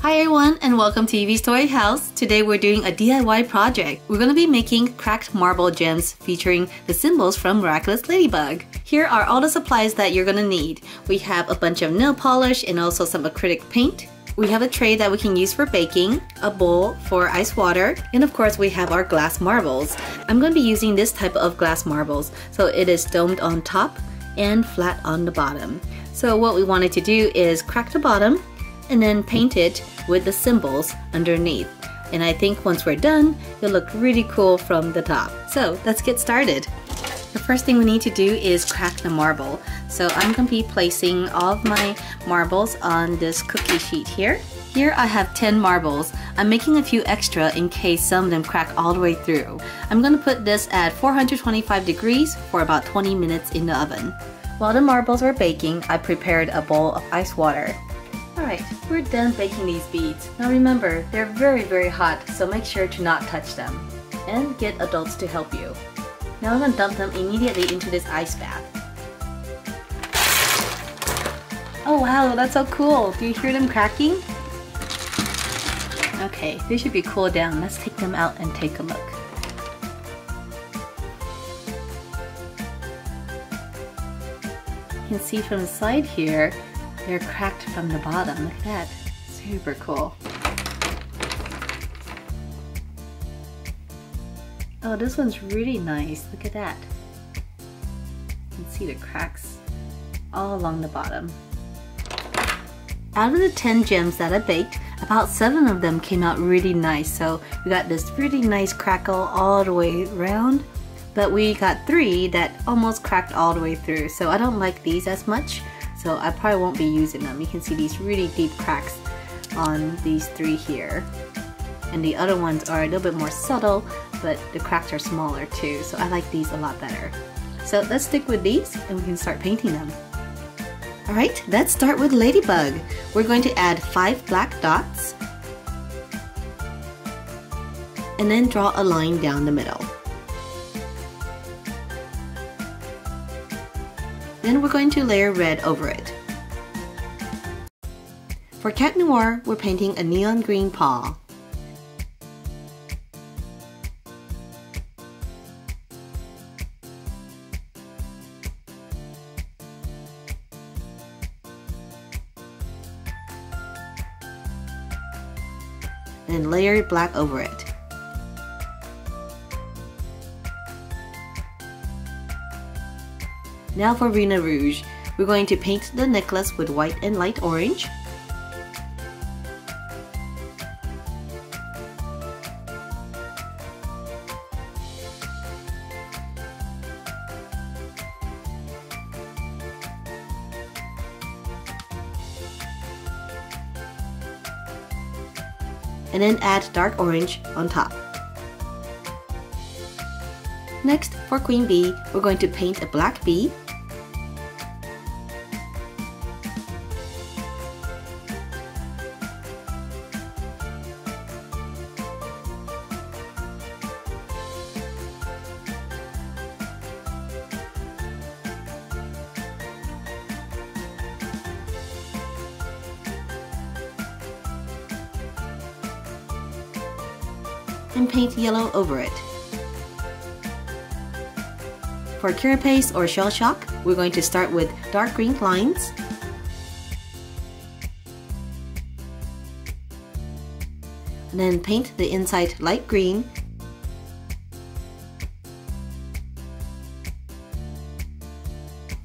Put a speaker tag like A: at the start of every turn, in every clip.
A: Hi everyone and welcome to Evie's Toy House. Today we're doing a DIY project. We're going to be making cracked marble gems featuring the symbols from Miraculous Ladybug. Here are all the supplies that you're going to need. We have a bunch of nail polish and also some acrylic paint. We have a tray that we can use for baking, a bowl for ice water, and of course we have our glass marbles. I'm going to be using this type of glass marbles. So it is domed on top and flat on the bottom. So what we wanted to do is crack the bottom and then paint it with the symbols underneath. And I think once we're done, it'll look really cool from the top. So let's get started. The first thing we need to do is crack the marble. So I'm going to be placing all of my marbles on this cookie sheet here. Here I have 10 marbles. I'm making a few extra in case some of them crack all the way through. I'm going to put this at 425 degrees for about 20 minutes in the oven. While the marbles were baking, I prepared a bowl of ice water. Alright, we're done baking these beads. Now remember, they're very very hot, so make sure to not touch them. And get adults to help you. Now I'm to dump them immediately into this ice bath. Oh wow, that's so cool! Do you hear them cracking? Okay, they should be cooled down. Let's take them out and take a look. You can see from the side here, they're cracked from the bottom. Look at that. Super cool. Oh, this one's really nice. Look at that. You can see the cracks all along the bottom. Out of the 10 gems that I baked, about 7 of them came out really nice. So we got this really nice crackle all the way around. But we got 3 that almost cracked all the way through. So I don't like these as much so I probably won't be using them. You can see these really deep cracks on these three here. And the other ones are a little bit more subtle, but the cracks are smaller too, so I like these a lot better. So let's stick with these and we can start painting them. Alright, let's start with Ladybug. We're going to add five black dots and then draw a line down the middle. Then we're going to layer red over it. For Cat Noir, we're painting a neon green paw. and layer black over it. Now for Rena Rouge. We're going to paint the necklace with white and light orange. and then add dark orange on top. Next, for Queen Bee, we're going to paint a black bee and paint yellow over it. For carapace or shell shock, we're going to start with dark green lines. And then paint the inside light green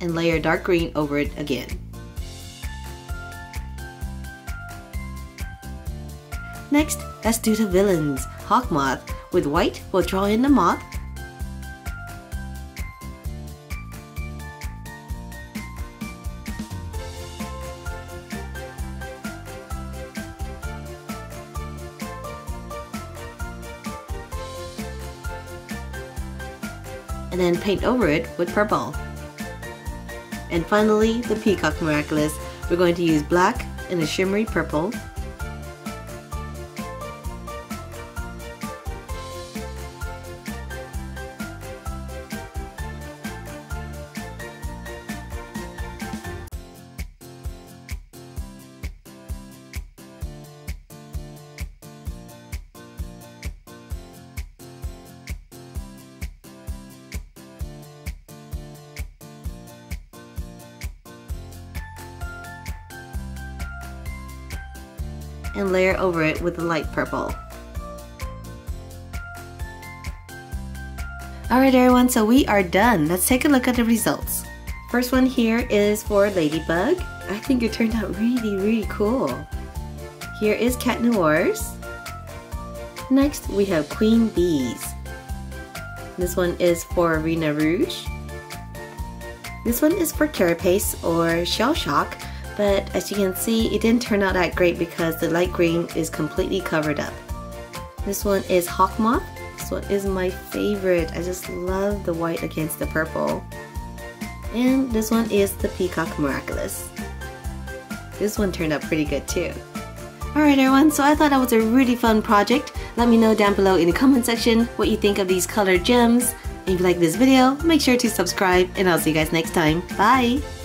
A: and layer dark green over it again. Next, let's do the villains. Hawk Moth. With white, we'll draw in the moth. And then paint over it with purple. And finally, the Peacock Miraculous. We're going to use black and a shimmery purple and layer over it with the light purple. Alright everyone, so we are done. Let's take a look at the results. First one here is for Ladybug. I think it turned out really, really cool. Here is Cat Noirs. Next, we have Queen Bees. This one is for Rena Rouge. This one is for Carapace or Shell Shock, but as you can see, it didn't turn out that great because the light green is completely covered up. This one is Hawk Moth. This one is my favorite. I just love the white against the purple. And this one is the Peacock Miraculous. This one turned out pretty good too. Alright everyone, so I thought that was a really fun project. Let me know down below in the comment section what you think of these colored gems. if you like this video, make sure to subscribe and I'll see you guys next time. Bye!